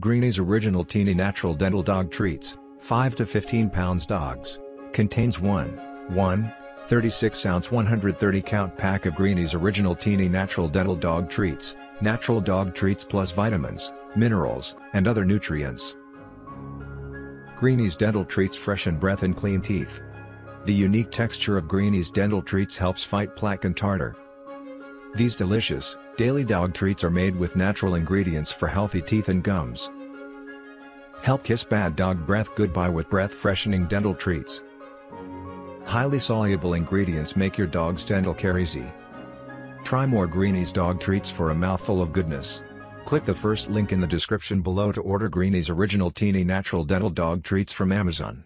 Greenies Original Teenie Natural Dental Dog Treats, 5 to 15 pounds dogs. Contains 1, 1, 36 ounce 130 count pack of Greenies Original Teenie Natural Dental Dog Treats, natural dog treats plus vitamins, minerals, and other nutrients. Greenies Dental Treats freshen breath and clean teeth. The unique texture of Greenies Dental Treats helps fight plaque and tartar. These delicious, daily dog treats are made with natural ingredients for healthy teeth and gums. Help kiss bad dog breath goodbye with breath-freshening dental treats. Highly soluble ingredients make your dog's dental care easy. Try more Greenies dog treats for a mouthful of goodness. Click the first link in the description below to order Greenies original teenie natural dental dog treats from Amazon.